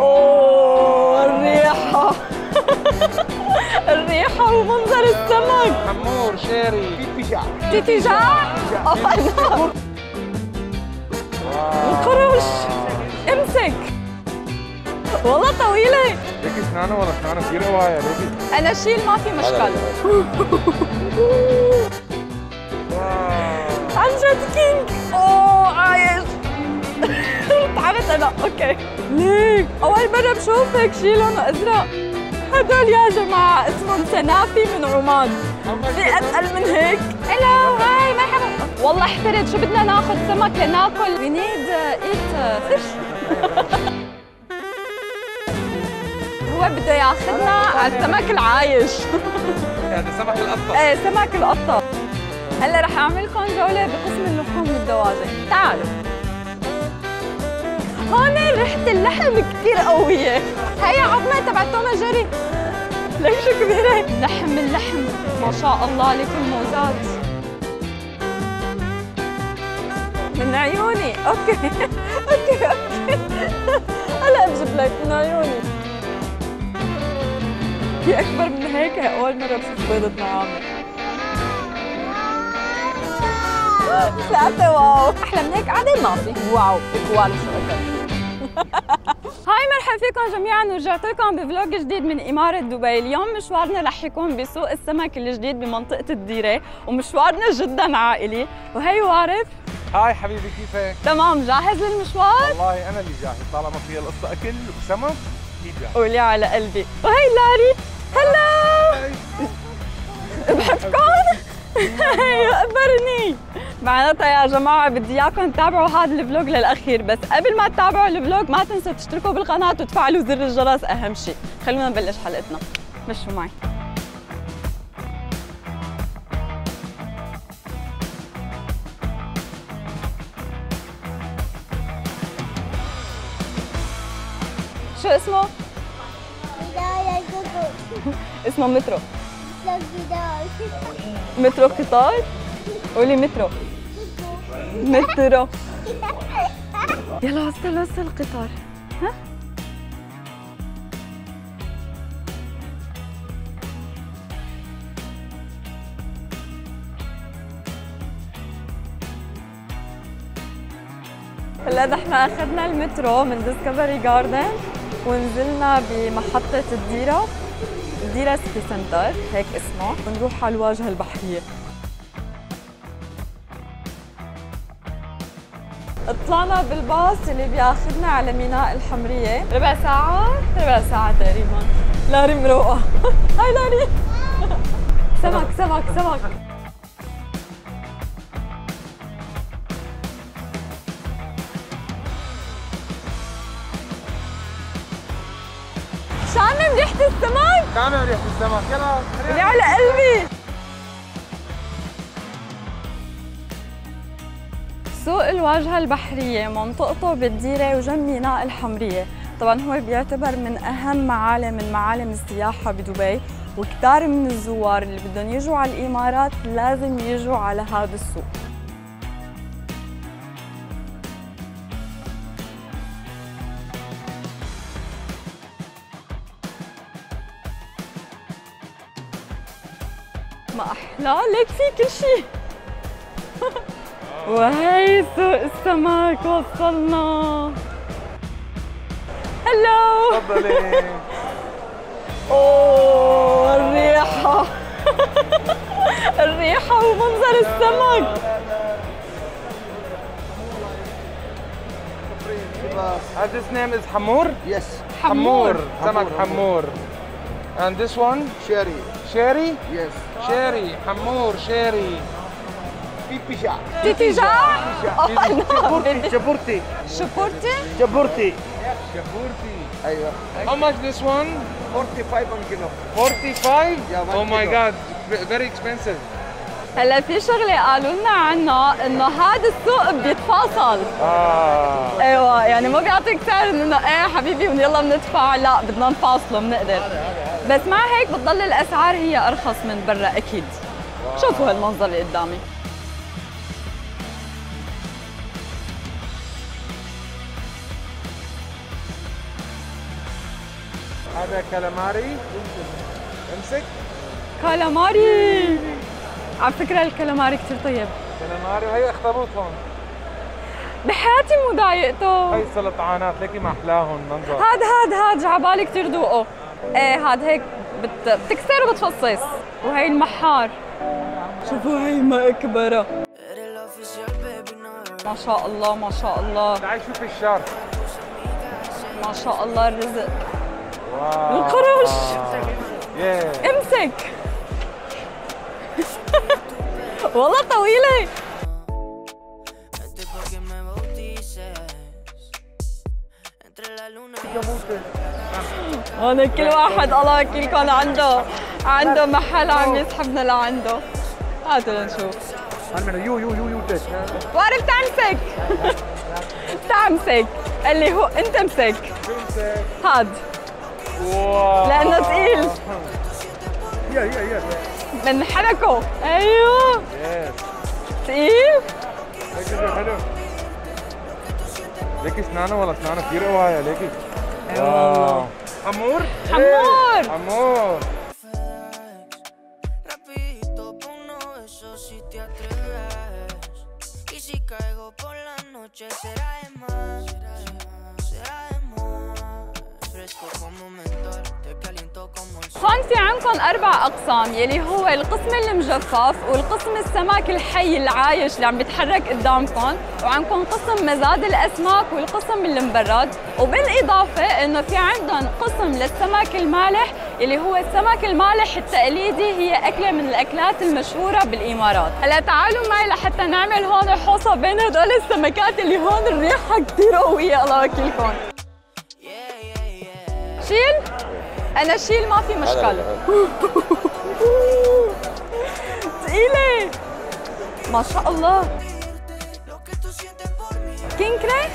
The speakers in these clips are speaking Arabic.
أوه الريحة. الريحة ومنظر السمك. حمور شيري. بيشع تيتي جاع قفلنا القروش. امسك. والله طويلة. ليك اسنانه ولا اسنانه كثير قوايا ليك أنا شيل ما في مشكل عن جد كينج. أنا. okay. ليك أول مرة بشوفك شي لونه أزرق. هدول يا جماعة اسمهم سنافي من عمان. في اتقل من هيك. ألو hi مرحبا. والله احترت شو بدنا ناخذ سمك لناكل؟ we need eat fish هو بده ياخذنا على السمك العايش. هذا سمك القطة. إيه سمك القطة. هلأ رح اعمل لكم جولة بقسم اللحوم والدواجن. تعالوا. هون ريحة اللحم كثير قوية هي عظمة تبع Tom Jerry ليش كبيرة؟ لحم اللحم. ما شاء الله عليك الموزات. من عيوني. okay. okay okay. هلا بجيب لك من عيوني. في أكبر من هيك هي أول مرة بشوف بيضة نعامة. ثلاثة wow. أحلى من هيك عادي ما في. wow إكوال. شو اكل hi مرحبا فيكم جميعا. ورجعت لكم ب vlog جديد من إمارة دبي. اليوم مشوارنا رح يكون بسوق السمك الجديد بمنطقة الديرة ومشوارنا جدا عائلي. وهي وارف hi حبيبي كيفك؟ تمام جاهز للمشوار؟ والله أنا اللي جاهز. طالما في القصة أكل وسمك جاهز قولي على قلبي. وهي لاري. هلا. بحبكم يقبرني معناتها يا جماعة بدي إياكم تتابعوا هذا الفلوج للأخير بس قبل ما تتابعوا الفلوج ما تنسوا تشتركوا بالقناة وتفعلوا زر الجرس أهم شيء خلونا نبلش حلقتنا. مشوا معي. شو اسمه؟ اسمه مترو. مترو قطار؟ قولي مترو. مترو. يلا وصل وصل القطار ها؟ هلا نحن أخذنا المترو من Discovery Garden ونزلنا بمحطة الديرة. الديرة City Centre هيك اسمه. ونروح على الواجهة البحرية. طلعنا بالباص اللي بياخذنا على ميناء الحمرية. ربع ساعة ربع ساعة تقريبا. لاري مروقة. hi لاري. سمك سمك سمك. شامم ريحة السمك؟ تعمل ريحة السمك. يلا اللي على قلبي. سوق الواجهة البحرية منطقته بالديرة وجنب ميناء الحمرية. طبعا هو بيعتبر من أهم معالم من معالم السياحة بدبي وكتار من الزوار اللي بدهم يجوا على الإمارات لازم يجوا على هذا السوق. أحلى لك في كل شيء وهي سوق السمك وصلنا. هلو تفضلي. أوه الريحة. الريحة ومنظر السمك. And this name is حمور Yes, حمور حمور. سمك حمور. حمور And this one? Sherry. شيري؟ Yes. شيري حمور شيري. تيتي جاع شبورتي شبورتي شبورتي شبورتي شبورتي أيوه How much this one? 45 كيلو 45? Yeah, one oh my god, very expensive. هلا في شغلة قالوا لنا عنها إنه هذا السوق بيتفاصل. آه. أيوه يعني ما بيعطيك سعر إنه إيه حبيبي يلا بندفع لا بدنا نفاصله بنقدر. بس مع هيك بتضل الأسعار هي أرخص من برا أكيد. شوفوا هالمنظر اللي قدامي. هذا كالاماري. امسك. كالاماري! على فكرة الكالاماري كثير طيب. كالاماري وهي اخطبوط هون بحياتي مو ضايقته هي سلطعانات ليكي ما أحلاهم منظر. هاد هاد هاد جعبالي كثير ذوقه إيه هاد هيك بت... بتكسر وبتفصص وهي المحار شوفوا هي ما أكبرة. ما شاء الله ما شاء الله. تعي شوفي الشارك ما شاء الله الرزق. واو. القرش. امسك. والله طويلة. هون كل واحد الله يوكلكم عنده عنده محل عم يسحبنا لعنده. هاتوا لنشوف. يو يو يو يو تيك وارد تمسك. تمسك. اللي هو انت امسك. هاد. لأنه ثقيل يا يا يا من حنكه أيوه. ثقيل حلو ليكي اسنانه والله اسنانه؟ كثير قوايا ليكي. واو. Amor. Amor. Eh, amor. Rapidito pon eso si te atreves. Y si caigo por la noche será de. Será de más. هون في عندكم أربع أقسام يلي هو القسم المجفف والقسم السمك الحي العايش اللي عم بيتحرك قدامكم وعندكم قسم مزاد الأسماك والقسم المبرد. وبالإضافة إنه في عندهم قسم للسمك المالح اللي هو السمك المالح التقليدي هي أكلة من الأكلات المشهورة بالإمارات. هلا تعالوا معي لحتى نعمل هون حوصة بين هدول السمكات اللي هون الريحة كتير قوية الله yeah شيل؟ أنا شيل ما في مشكل ثقيلة ما شاء الله. King crab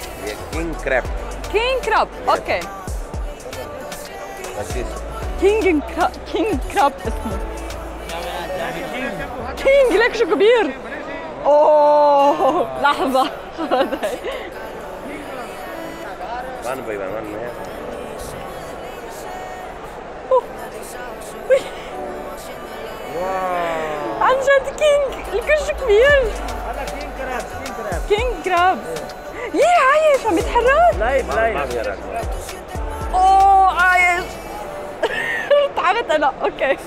King crab. King crab okay. King crab king crab اسمه. King ليك شو كبير. أوه لحظة. عن جد king ليك شو كبير هذا king crab king crab king crab يي عايش عم يتحرك live live. اوه عايش تعبت أنا okay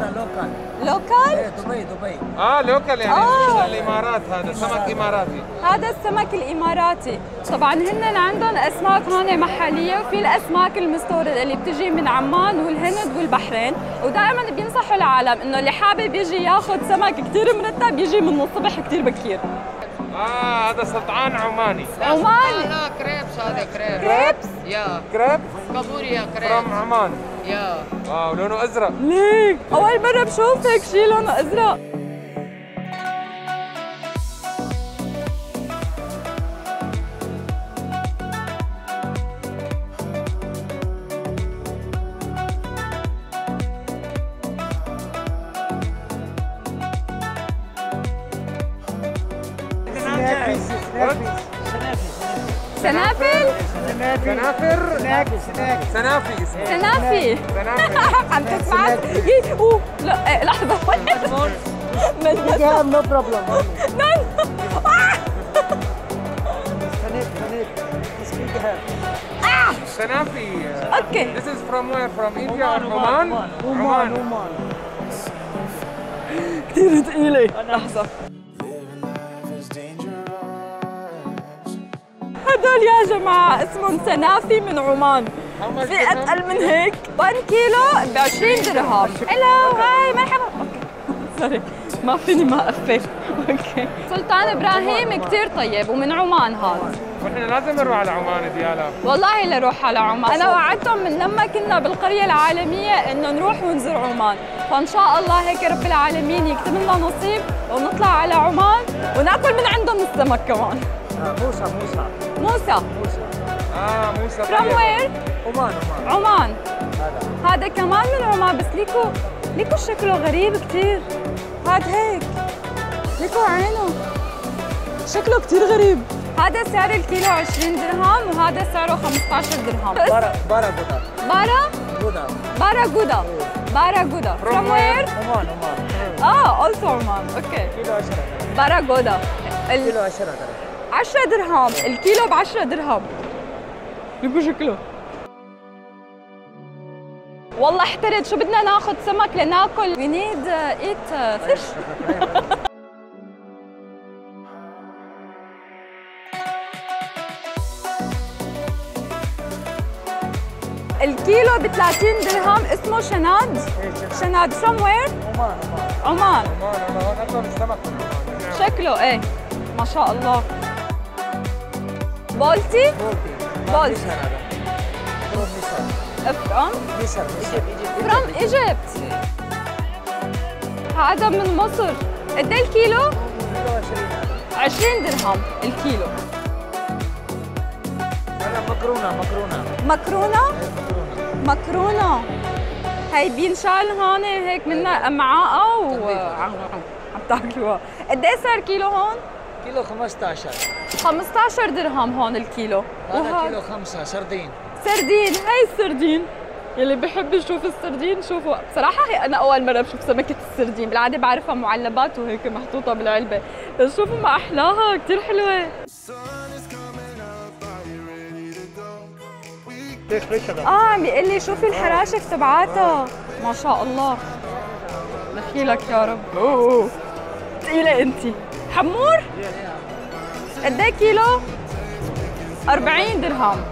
هذا local local دبي دبي. آه local يعني آه. الإمارات هذا سمك إماراتي. هذا السمك الإماراتي. طبعا هن عندهم أسماك هون محلية وفي الأسماك المستوردة اللي بتجي من عمان والهند والبحرين. ودائما بينصحوا العالم إنه اللي حابب يجي ياخذ سمك كثير مرتب يجي من الصبح كثير بكير آه هذا سلطعان عماني. عمان لا crabs هذا crab crabs yeah. crab؟ كابوريا from crab. عمان yeah. واو لونه أزرق. ليك. أول مرة بشوف هيك شيء لونه أزرق. سنافل سنافر سناك سناك سنافي اسمه سنافي سنافي عم تسمع يي، أوه لا إيه، لحظة. من Yeah, no problem. نان Sneak, sneak. Speak her. سنافي أوكي. This is from where? From India? Or Oman? Oman, Oman. كثير ثقيله لحظة. هدول يا جماعة اسمهم سنافي من عمان. في? أتقل من هيك 1 كيلو ب 20 درهم. hello hi مرحبا okay. sorry ما فيني ما أقفل. okay. سلطان إبراهيم كثير طيب ومن عمان هذا. ونحن لازم نروح على عمان ديالا. والله لروح على عمان. أنا وعدتهم من لما كنا بالقرية العالمية إنه نروح ونزور عمان. فإن شاء الله هيك رب العالمين يكتب لنا نصيب ونطلع على عمان وناكل من عندهم السمك كمان. آه، موسى موسى. موسى. موسى آه موسى from طيب. where? عمان عمان. عمان. هذا. هذا كمان من عمان بس ليكو ليكو شكله غريب كثير هاد هيك. ليكو عينه. شكله كتير غريب. هذا سعر الكيلو 20 درهم وهذا سعره 15 درهم. Bara, bara Buddha. بارا؟ Buddha. بارا جودا بارا جودا from where? Oman, Oman. آه also Oman أوكي Kilo 10 بارا جودا Kilo 10 dirham. 10 درهم الكيلو ب 10 درهم ليكو شكله والله احترت شو بدنا ناخذ سمك لناكل we need uh, eat uh, fish الكيلو ب 30 درهم اسمه شناد شناد؟ Oman, Oman. عمان Oman. عندهم السمك شكله إيه ما شاء الله بولتي. Bolt. Misar هذا. From Egypt هذا من مصر قد إيه الكيلو؟ Kilo 20 هذا. 20 درهم الكيلو هذا مكرونة مكرونة. مكرونة مكرونة. هي بينشال هون هيك منها و عم تاكلوها قد إيه صار كيلو هون؟ كيلو 15 15 درهم هون الكيلو. هذا وهذا كيلو 5 سردين. سردين هاي السردين. يلي بحب يشوف السردين شوفوا. بصراحة هي أنا أول مرة بشوف سمكة السردين. بالعادة بعرفها معلبات وهيك محطوطة بالعلبة. بس شوفوا ما أحلاها كتير حلوة. آه عم بيقول لي شوفي الحراشف تبعاتها. ما شاء الله. دخيلك يا رب. أوه تقيلة أنت حمور؟ قد إيه كيلو؟ 40 درهم.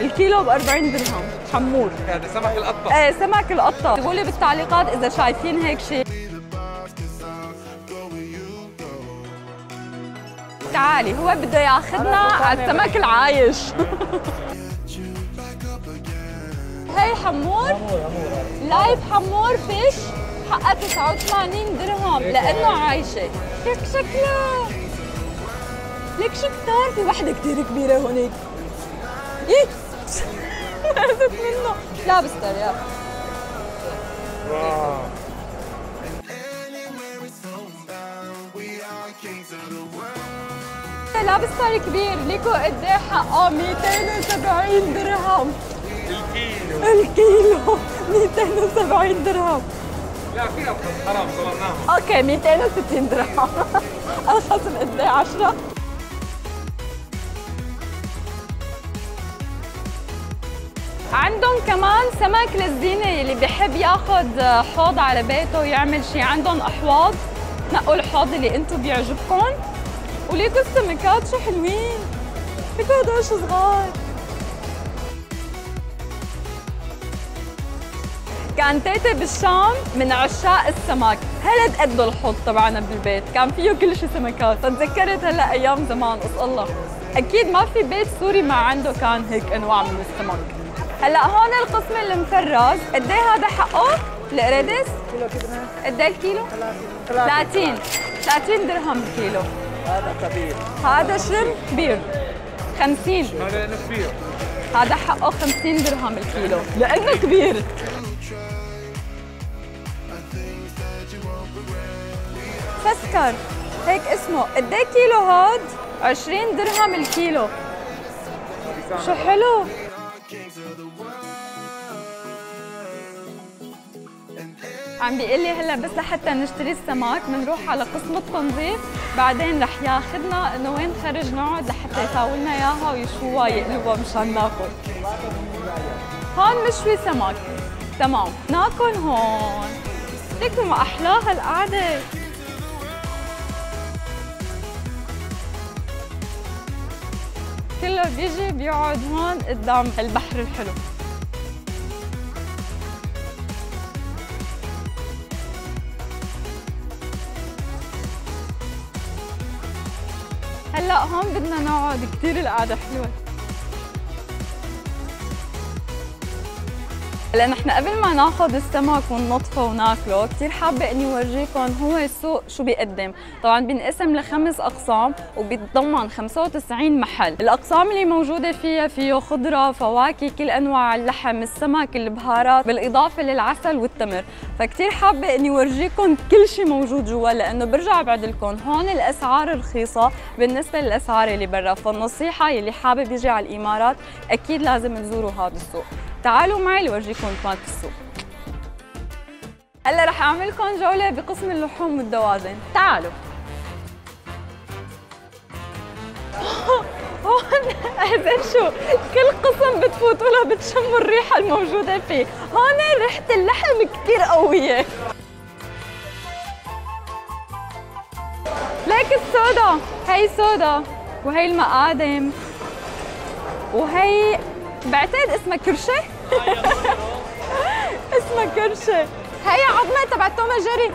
الكيلو ب 40 درهم. حمور هذا سمك القطة. إيه سمك القطة. اكتبوا لي بالتعليقات إذا شايفين هيك شيء تعالي هو بده ياخذنا على السمك العايش. هي حمور live حمور fish حقها 89 درهم لأنه عايشة. هيك شكلها. ليك شو كتار في وحده كثير كبيرة هونيك. إيه. نزلت منه. لابس ترياق واو لابس طاري كبير. ليكو قد إيه حقه 270 درهم. الكيلو. الكيلو 270 درهم. لا في ارخص حرام ظلمناهم أوكي 260 درهم. ارخص من قد إيه 10 عندهم كمان سمك للزينة اللي بحب ياخد حوض على بيته ويعمل شيء عندهم أحواض. نقوا الحوض اللي أنتم بيعجبكم. وليكوا السمكات شو حلوين. ليكوا هدول شو صغار. كان تيتا بالشام من عشاق السمك. هالقد الحوض تبعنا بالبيت. كان فيه كل شيء سمكات. فتذكرت هلأ أيام زمان. اس الله. أكيد ما في بيت سوري ما عنده كان هيك أنواع من السمك. هلا هون القسم المفرز قد إيه هذا حقه؟ القريدس كيلو قد إيه الكيلو؟ 30 30 درهم الكيلو هذا كبير. هذا شرم كبير. 50 هذا لأنه كبير. هذا حقه 50 درهم الكيلو. لأنه كبير. فسكر. هيك اسمه. قد إيه كيلو هاد؟ 20 درهم الكيلو. شو حلو؟ عم بيقول لي هلا بس لحتى نشتري السمك بنروح على قسم التنظيف. بعدين رح ياخذنا إنه وين خرج نقعد لحتى يساوي لنا إياها ويشوها يقلبها مشان ناكل. هون مشوي سمك تمام. ناكل هون. ليكوا ما أحلاها القعدة. كله بيجي بيقعد هون قدام البحر الحلو. هون بدنا نقعد كثير القعدة حلوة. هلا نحن قبل ما ناخذ السمك وننطفه وناكله كثير حابة إني اورجيكم هو السوق شو بيقدم. طبعا بينقسم لخمس أقسام وبيتضمن 95 محل. الأقسام اللي موجودة فيها فيه خضرة فواكه كل أنواع اللحم السمك البهارات بالإضافة للعسل والتمر. فكتير حابة إني اورجيكم كل شيء موجود جوا لأنه برجع بعد لكم هون الأسعار رخيصة بالنسبة للأسعار اللي برا. فالنصيحة يلي حابب يجي على الإمارات أكيد لازم تزوروا هذا السوق. تعالوا معي لورجيكم في السوق. هلا رح أعمل لكم جولة بقسم اللحوم والدواجن تعالوا. هون هذا شو؟ كل قسم بتفوتوا له بتشموا الريحة الموجودة فيه. هون ريحة اللحم كثير قوية. ليك السودا هي سودا وهي المقادم. وهي بعتقد اسمها كرشه اسمها كرشه هي عظمة تبع توم جيري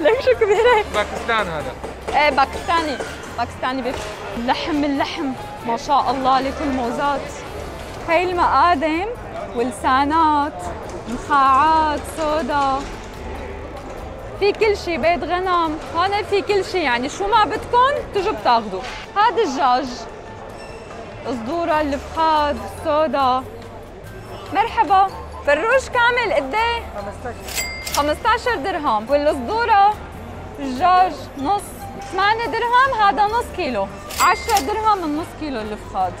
ليك شو كبيره باكستان هذا. إيه باكستاني. باكستاني بيف اللحم اللحم. ما شاء الله لكل موزات. هي المقادم ولسانات نخاعات سودا. في كل شيء بيت غنم. هون في كل شيء. يعني شو ما بدكم تجوا بتاخذوا هذا الدجاج صدورة الفخاد السودا مرحبا فروش كامل قد إيه؟ 15 درهم. والصدورة الدجاج نص. 8 درهم هذا نص كيلو. 10 درهم النص كيلو الفخاد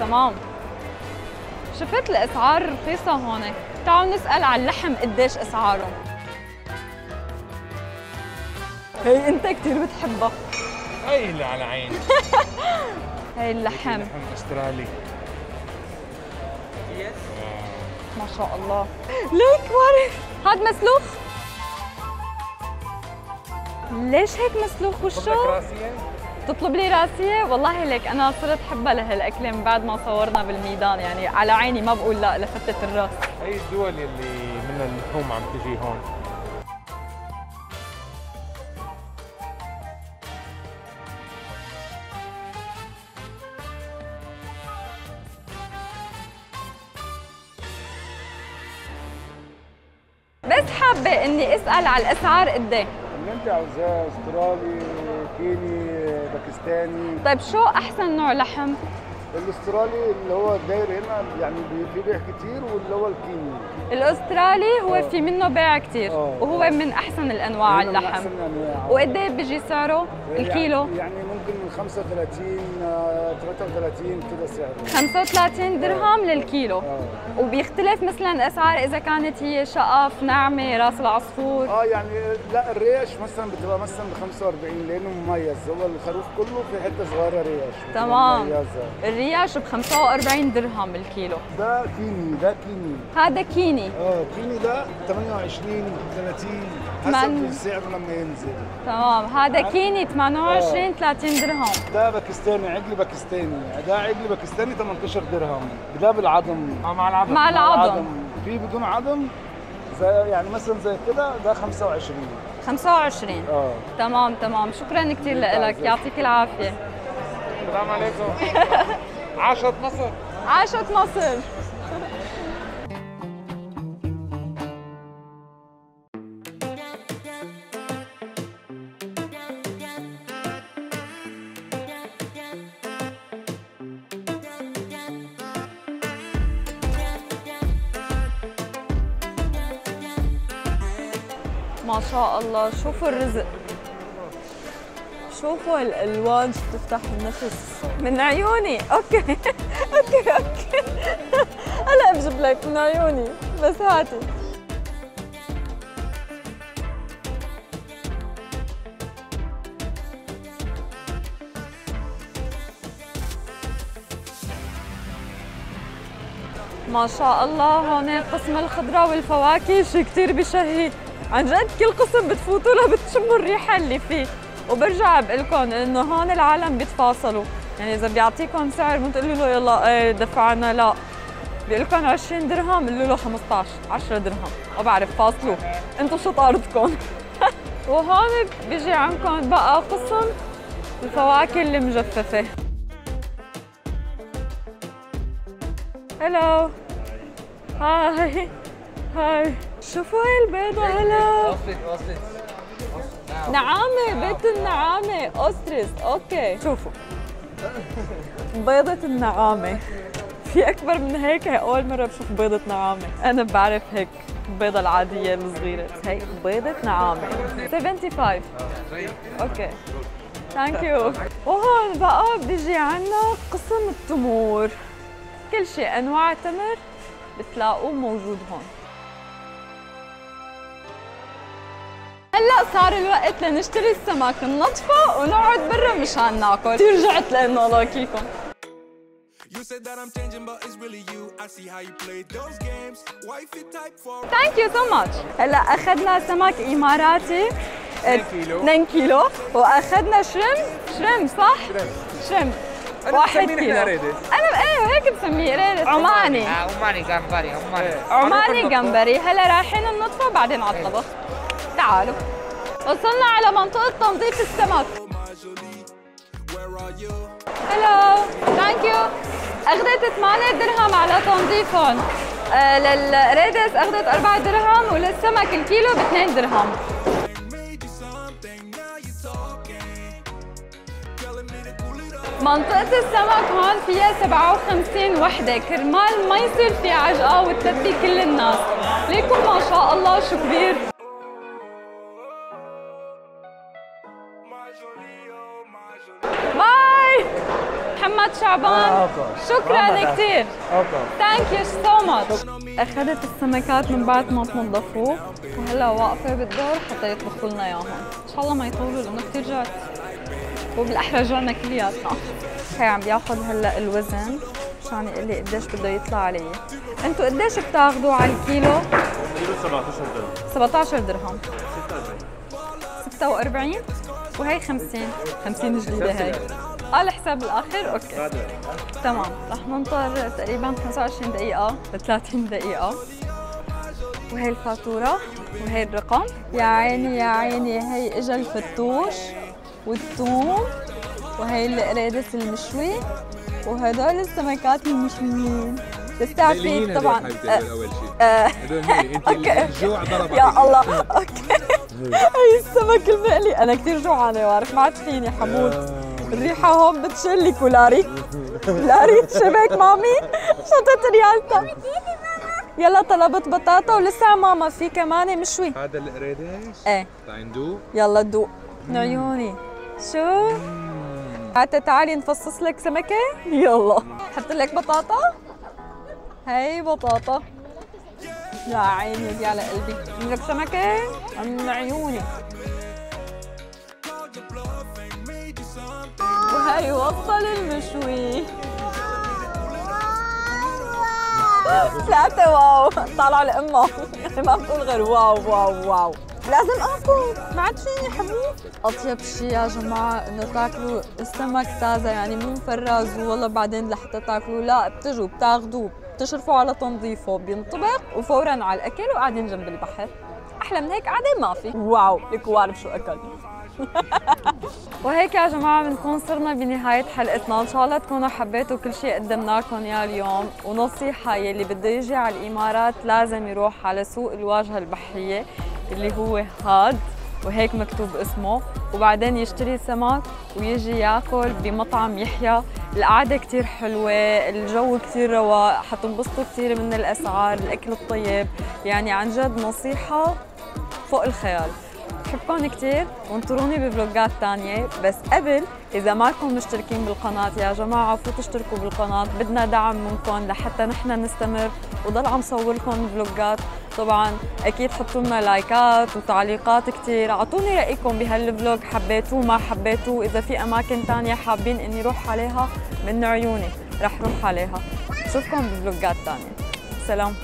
تمام. شفت الأسعار رخيصة هون تعالوا نسأل على اللحم قديش أسعاره. هي أنت كثير بتحبها. هي اللي على عيني. هي اللحم. لحم أسترالي. ما شاء الله. ليك وري هاد مسلوخ؟ ليش هيك مسلوخ وشو؟ تطلب لي راسية؟ والله ليك أنا صرت حبها لهالأكلة من بعد ما صورنا بالميدان يعني على عيني ما بقول لا لفتة الرأس. هي الدول اللي منها اللحوم عم تجي هون؟ أسأل على الأسعار قد اللي انت عاوزاه أسترالي كيني باكستاني. طيب شو أحسن نوع لحم؟ الاسترالي اللي هو الداير هنا يعني بي- في بيع كتير واللي هو الكيني. الأسترالي هو. في منه بيع كتير آه. وهو من أحسن الأنواع هنا من اللحم. وقد إيه بيجي سعره الكيلو؟ يعني, يعني ممكن من 35 آه، 33 كده سعره. 35 درهم للكيلو. وبيختلف مثلا أسعار إذا كانت هي شقف ناعمه راس العصفور. آه يعني لا الريش مثلا بتبقى مثلا ب 45 لأنه مميز. هو الخروف كله في حتة صغيرة ريش تمام. الرياش ب 45 درهم الكيلو. ده كيني ده كيني. هذا كيني. آه كيني ده 28 30 من- حسب السعر لما ينزل. تمام. هذا كيني 28 30 درهم. ده باكستاني عجل باكستاني. ده عجل باكستاني 18 درهم. ده بالعظم. آه مع العظم. مع العظم. في بدون عظم؟ زي يعني مثلا زي كده ده 25 25 آه. تمام تمام. شكرا كثير لك. يعطيك العافية. السلام عليكم. عاشت مصر. عاشت مصر. الله. شوفوا الرزق شوفوا الالوان شو بتفتح النفس من عيوني. okay. okay okay. هلا بجيب لك من عيوني. بس هاتي. ما شاء الله هون قسم الخضرة والفواكه شيء كثير بشهي. عن جد كل قسم بتفوتوا له بتشموا الريحة اللي فيه. وبرجع بقول لكم إنه هون العالم بيتفاصلوا. يعني إذا بيعطيكم سعر بتقولوا له يلا إيه دفعنا لا. بيقول لكم 20 درهم قولوا له 15 10 درهم. ما بعرف فاصلوا. أنتم شو طارتكم وهون بيجي عندكم بقى قسم الفواكه المجففة هلو هاي هاي شوفوا هاي البيضة هلا. نعامة بيت النعامة. ostrich okay. شوفوا. بيضة النعامة. في أكبر من هيك؟ هي أول مرة بشوف بيضة نعامة. أنا بعرف هيك البيضة العادية الصغيرة. هي بيضة نعامة. 75 okay. thank you وهون بقى بيجي عنا قسم التمور. كل شيء أنواع تمر بتلاقوه موجود هون. هلا صار الوقت لنشتري السمك ننظفه ونقعد برا مشان ناكل. رجعت لأنه الله يكلكم You said that I'm changing, but it's really you. I see how you play those games. Wifey type for thank you so much هلا أخذنا سمك إماراتي. 2 كيلو. 2 كيلو. وأخذنا shrimp shrimp صح؟ shrimp واحد بسميه نحن كيلو. أنا إيه هيك بسميه قريدس عماني. عماني. جمبري عماني. عماني جمبري. هلا رايحين ننظفه بعدين على الطبخ. تعالوا. وصلنا على منطقة تنظيف السمك? hello thank you أخذت 8 درهم على تنظيفهم. آه للقريدس أخذت 4 درهم وللسمك الكيلو ب 2 درهم. منطقة السمك هون فيها 57 وحدة. كرمال ما يصير في عجقة وتلبي كل الناس. ليكم ما شاء الله شو كبير محمد شعبان. شكرا كثير thank you so much أخذت السمكات من بعد ما تنظفوا وهلا واقفة بالدور حتى يطبخوا لنا اياهم إن شاء الله ما يطولوا لأنه كثير جعت. وبالاحرى جوعنا كلياتنا هي عم بياخذ هلأ الوزن. مشان يقول لي قديش بده يطلع علي أنتوا قديش بتاخذوا على الكيلو؟ كيلو 17 درهم. 17 درهم. 46 وهي 50 50 جديدة هي آه الحساب الآخر أوكي. تمام. رح ننطر تقريبا 25 دقيقة ل 30 دقيقة. وهي الفاتورة وهي الرقم. يا عيني يا عيني هي إجا الفتوش والثوم وهي القريدس المشوي. وهدول السمكات المشويين. بس تعرفي طبعا آه، أول شيء. آه، أنت أوكي. الجوع ضرب يا الله. أوكي. هي السمك المقلي. أنا كثير جوعانة بعرف ما عاد فيني حموت. الريحة هون بتشلي كولاري. لاري شبك مامي. شطت ريالتا. يلا طلبت بطاطا ولسه ماما في كمان مشوي هذا القريدس إيه. عنده يلا دوق. من عيوني. شو؟ حتى تعالي نفصص لك سمكة. يلا. حط لك بطاطا. هي بطاطا. يا عيني دي على قلبي. بدك سمكة. من عيوني. وهي وصل المشوي. ثلاثة wow. طالعة لأمها ما بتقول غير wow wow wow. لازم أكل. ما عاد فيني حبوب. أطيب شيء يا جماعة إنه تاكلوا السمك تازة يعني مو مفرز والله بعدين لحتى تاكلوه. لا بتجوا بتاخذوه بتشرفوا على تنظيفه. بينطبخ وفورا على الأكل وقاعدين جنب البحر. أحلى من هيك قاعدة ما في. wow لك عارف شو أكل. وهيك يا جماعة بنكون صرنا بنهاية حلقتنا. إن شاء الله تكونوا حبيتوا كل شيء قدمنا لكم إياه اليوم. ونصيحة يلي بده يجي على الإمارات لازم يروح على سوق الواجهة البحرية اللي هو هاد وهيك مكتوب اسمه. وبعدين يشتري سمك ويجي ياكل بمطعم يحيى. القعدة كتير حلوة الجو كتير رواق حتنبسطوا كتير من الأسعار الأكل الطيب. يعني عن جد نصيحة فوق الخيال. بحبكم كثير وانطروني بفلوجات تانية بس قبل إذا مالكم مشتركين بالقناة يا جماعة فوتوا اشتركوا بالقناة بدنا دعم منكم لحتى نحن نستمر وضل عم صور لكم vlogs طبعا أكيد حطوا لنا لايكات وتعليقات كثير أعطوني رأيكم بهال vlog حبيتوه ما حبيتوه إذا في أماكن تانية حابين إني روح عليها من عيوني رح روح عليها بشوفكم ب vlogs تانية سلام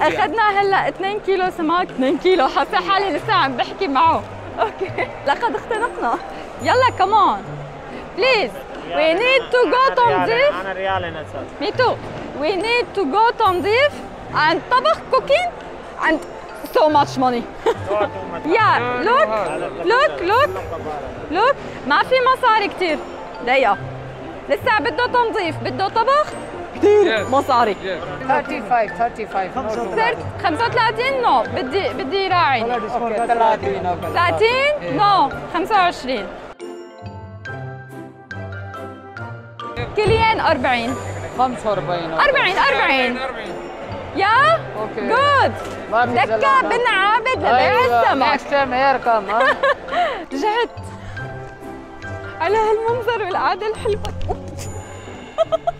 اخذنا هلا 2 كيلو سمك 2 كيلو حاسة حالي لسه عم بحكي معه. okay. لقد اختنقنا. يلا كمان بليز we need to go تنظيف أنا ريالي نسال me too. We need to go تنظيف and طبخ cooking and so much money. Yeah look look look look. ما في مصاري كثير دقيقة. لسه بده تنظيف بده طبخ كثير مصاري 35 35 صرت 35 نو بدي بدي راعي. أوكي 30 أوكي 30 نو 25 كليان 40 45 40 40 يا؟ أوكي جود زلمة. بن عابد لبيع السمك next time here come ها رجعت على هالمنظر والقعدة الحلوة.